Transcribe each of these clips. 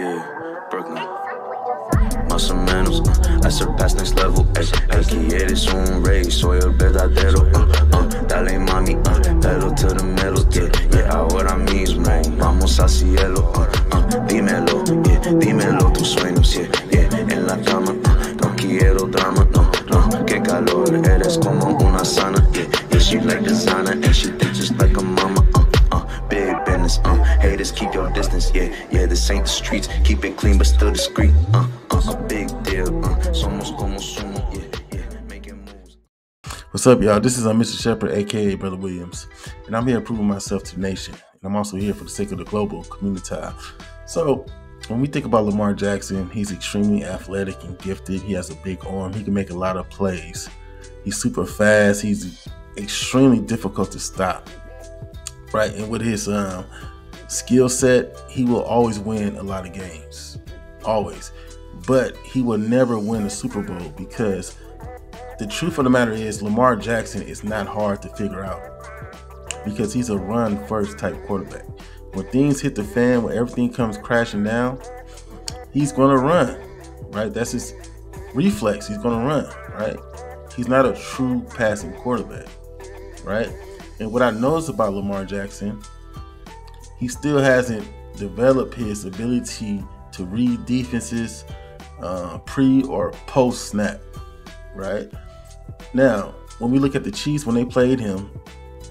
Yeah, Brooklyn. Más o menos, uh, I surpass next level. Eh. Ey, que eres un rey, soy el verdadero. Uh, uh, dale mami, uh, pedal to the metal. Yeah, ahora mismo, vamos a cielo. Uh, uh. dímelo. Yeah, yeah, this ain't the streets. Keep it clean but still discreet. Uh, uh, a big deal. Uh, somos como sumo. Yeah, yeah, making moves. What's up, y'all? This is uh, Mr. Sheppard, aka Brother Williams, and I'm here proving myself to the nation. And I'm also here for the sake of the global community. So, when we think about Lamar Jackson, he's extremely athletic and gifted. He has a big arm. He can make a lot of plays. He's super fast. He's extremely difficult to stop. Right, and with his um, skill set, he will always win a lot of games. Always. But he will never win a Super Bowl because the truth of the matter is Lamar Jackson is not hard to figure out because he's a run first type quarterback. When things hit the fan, when everything comes crashing down, he's going to run, right? That's his reflex. He's going to run, right? He's not a true passing quarterback, right? And what I notice about Lamar Jackson, he still hasn't developed his ability to read defenses uh, pre or post snap, right? Now, when we look at the Chiefs when they played him,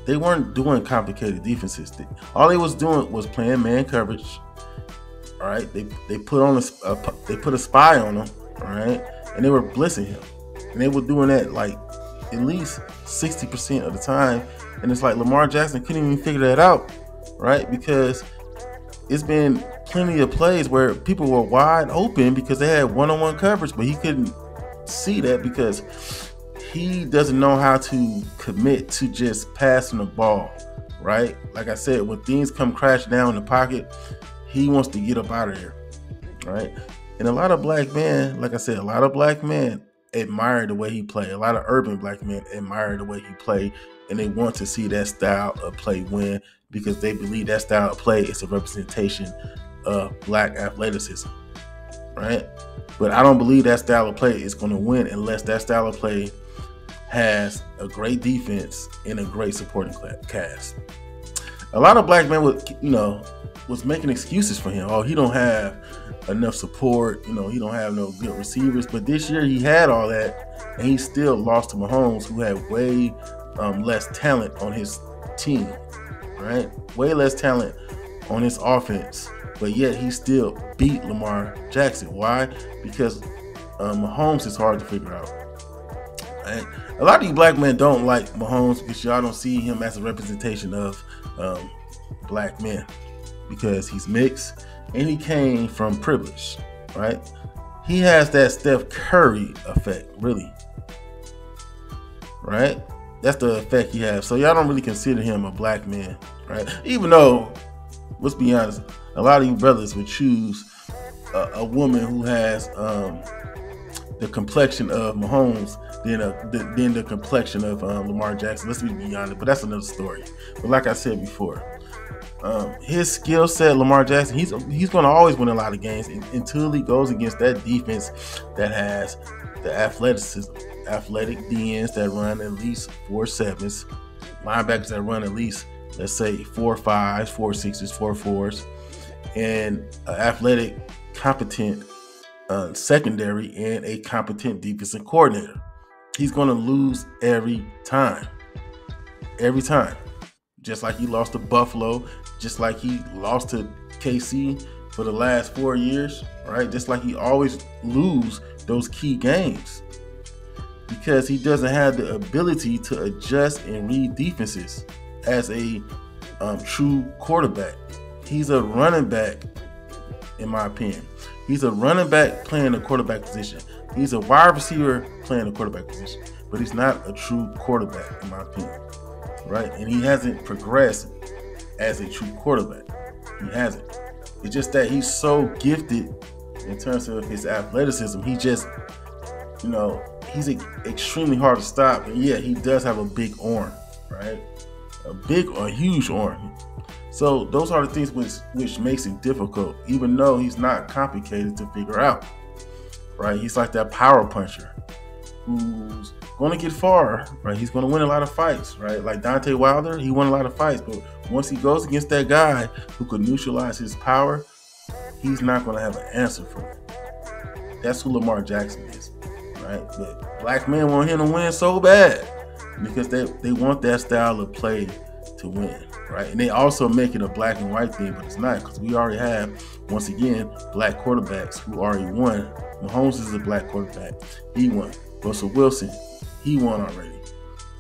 they weren't doing complicated defenses. All they was doing was playing man coverage. All right, they they put on a, a they put a spy on him. All right, and they were blitzing him, and they were doing that like at least sixty percent of the time. And it's like Lamar Jackson couldn't even figure that out, right? Because it's been plenty of plays where people were wide open because they had one-on-one coverage, but he couldn't see that because he doesn't know how to commit to just passing the ball, right? Like I said, when things come crashing down in the pocket, he wants to get up out of there, right? And a lot of black men, like I said, a lot of black men admire the way he play. A lot of urban black men admire the way he play, and they want to see that style of play win because they believe that style of play is a representation of black athleticism, right? But I don't believe that style of play is going to win unless that style of play has a great defense and a great supporting cast. A lot of black men would, you know, was making excuses for him. Oh, he don't have enough support. You know, he don't have no good receivers. But this year he had all that, and he still lost to Mahomes, who had way um, less talent on his team. Right, way less talent on his offense. But yet he still beat Lamar Jackson. Why? Because um, Mahomes is hard to figure out. Right? A lot of you black men don't like Mahomes because y'all don't see him as a representation of um, black men because he's mixed and he came from privilege, right? He has that Steph Curry effect, really, right? That's the effect he has. So y'all don't really consider him a black man, right? Even though, let's be honest, a lot of you brothers would choose a, a woman who has um, the complexion of Mahomes than a, the, than the complexion of um, Lamar Jackson. Let's be honest, but that's another story. But like I said before, um, his skill set, Lamar Jackson, he's he's going to always win a lot of games until he goes against that defense that has the athleticism, athletic DNs that run at least four sevens, linebackers that run at least let's say four fives, four sixes, four fours, and uh, athletic, competent uh, secondary and a competent defensive coordinator. He's going to lose every time. Every time. Just like he lost to Buffalo, just like he lost to KC for the last four years, right? Just like he always lose those key games because he doesn't have the ability to adjust and read defenses as a um, true quarterback. He's a running back, in my opinion. He's a running back playing the quarterback position. He's a wide receiver playing the quarterback position, but he's not a true quarterback, in my opinion. Right? And he hasn't progressed as a true quarterback. He hasn't. It's just that he's so gifted in terms of his athleticism. He just, you know, he's extremely hard to stop. And yeah, he does have a big arm, right? A big a huge arm. So those are the things which which makes it difficult, even though he's not complicated to figure out. right? He's like that power puncher who's going to get far, right? He's going to win a lot of fights, right? Like Deontay Wilder, he won a lot of fights, but once he goes against that guy who could neutralize his power, he's not going to have an answer for it. That's who Lamar Jackson is, right? But black men want him to win so bad because they, they want that style of play to win, right? And they also make it a black and white thing, but it's not because we already have, once again, black quarterbacks who already won. Mahomes is a black quarterback. He won. Russell Wilson, he won already,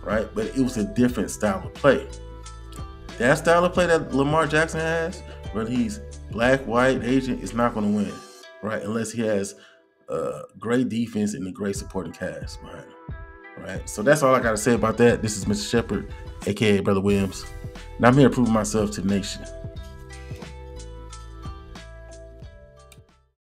right? But it was a different style of play. That style of play that Lamar Jackson has, whether he's black, white, Asian, is not going to win, right? Unless he has a great defense and a great supporting cast. Right. So that's all I got to say about that. This is Mr. Sheppard, aka Brother Williams. And I'm here to prove myself to the nation.